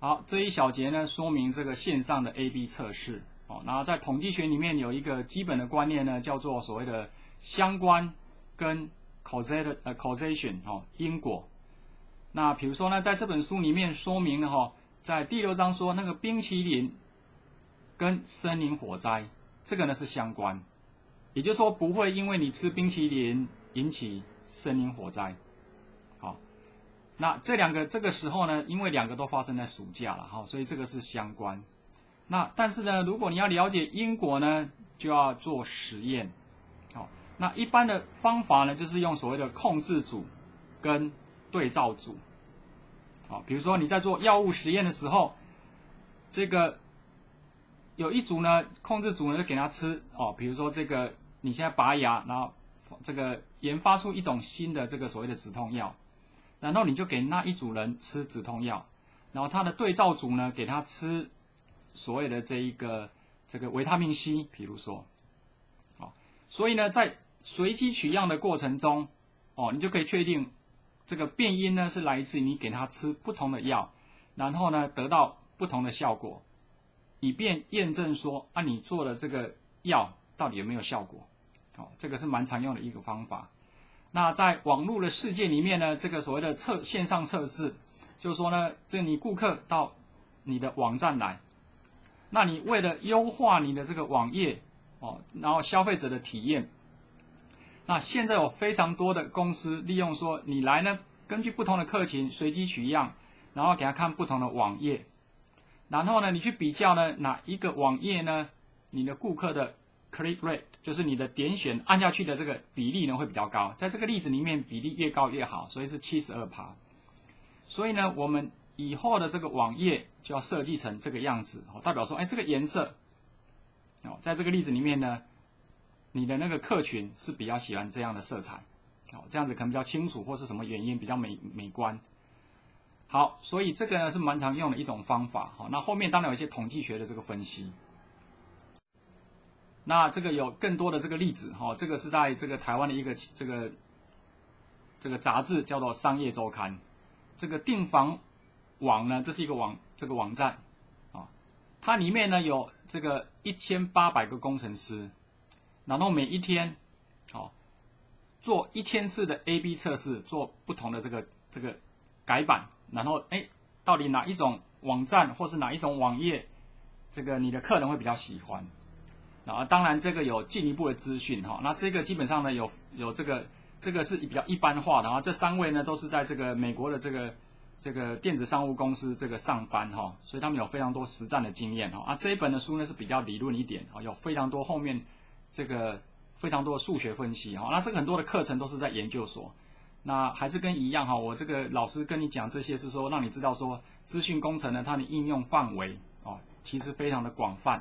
好，这一小节呢，说明这个线上的 A/B 测试。哦，然后在统计学里面有一个基本的观念呢，叫做所谓的相关跟 causation 呃 causation 哦因果。那比如说呢，在这本书里面说明了哈，在第六章说那个冰淇淋跟森林火灾，这个呢是相关，也就是说不会因为你吃冰淇淋引起森林火灾。那这两个这个时候呢，因为两个都发生在暑假了哈，所以这个是相关。那但是呢，如果你要了解因果呢，就要做实验。好，那一般的方法呢，就是用所谓的控制组跟对照组。好，比如说你在做药物实验的时候，这个有一组呢，控制组呢就给他吃哦，比如说这个你现在拔牙，然后这个研发出一种新的这个所谓的止痛药，然后你就给那一组人吃止痛药，然后他的对照组呢给他吃。所谓的这一个这个维他命 C，比如说，哦，所以呢，在随机取样的过程中，哦，你就可以确定这个变因呢是来自于你给他吃不同的药，然后呢得到不同的效果，以便验证说啊你做的这个药到底有没有效果，哦，这个是蛮常用的一个方法。那在网络的世界里面呢，这个所谓的测线上测试，就是说呢，这你顾客到你的网站来。那你为了优化你的这个网页哦，然后消费者的体验，那现在有非常多的公司利用说你来呢，根据不同的客群随机取样，然后给他看不同的网页，然后呢，你去比较呢哪一个网页呢，你的顾客的 click rate 就是你的点选按下去的这个比例呢会比较高，在这个例子里面比例越高越好，所以是七十二趴，所以呢我们。以后的这个网页就要设计成这个样子，哦，代表说，哎，这个颜色，哦，在这个例子里面呢，你的那个客群是比较喜欢这样的色彩，哦，这样子可能比较清楚，或是什么原因比较美美观。好，所以这个呢是蛮常用的一种方法，好，那后面当然有一些统计学的这个分析。那这个有更多的这个例子，哈，这个是在这个台湾的一个这个这个杂志叫做《商业周刊》，这个订房。网呢，这是一个网，这个网站，啊，它里面呢有这个一千八百个工程师，然后每一天，好，做一千次的 A/B 测试，做不同的这个这个改版，然后哎，到底哪一种网站或是哪一种网页，这个你的客人会比较喜欢，啊，当然这个有进一步的资讯哈，那这个基本上呢有有这个这个是比较一般化的啊，这三位呢都是在这个美国的这个。这个电子商务公司这个上班哈，所以他们有非常多实战的经验哈啊这一本的书呢是比较理论一点啊，有非常多后面这个非常多的数学分析哈，那这个很多的课程都是在研究所，那还是跟一样哈，我这个老师跟你讲这些是说让你知道说资讯工程呢它的应用范围哦其实非常的广泛，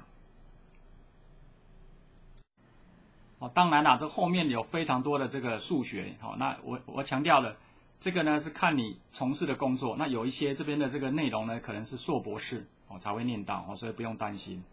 当然啦，这后面有非常多的这个数学好，那我我强调了。这个呢是看你从事的工作，那有一些这边的这个内容呢，可能是硕博士哦才会念到哦，所以不用担心。